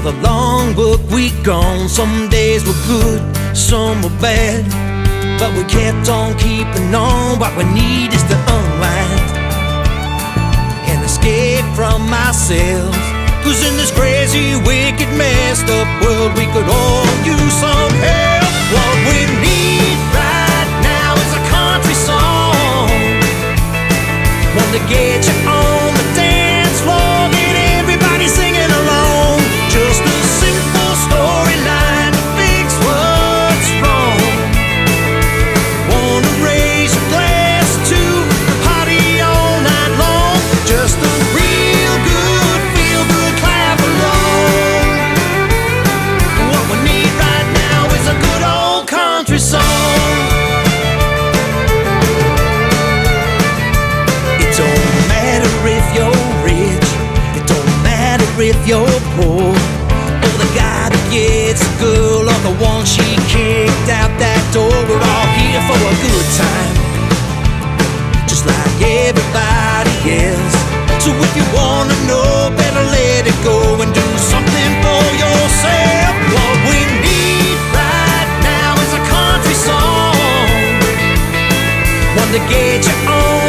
Another long work week gone. Some days were good, some were bad. But we kept on keeping on. What we need is to unwind and escape from ourselves. Cause in this crazy, wicked, messed up world, we could all use some help. What we need right now is a country song. One to get you country song. It don't matter if you're rich, it don't matter if you're poor. the get you own. on.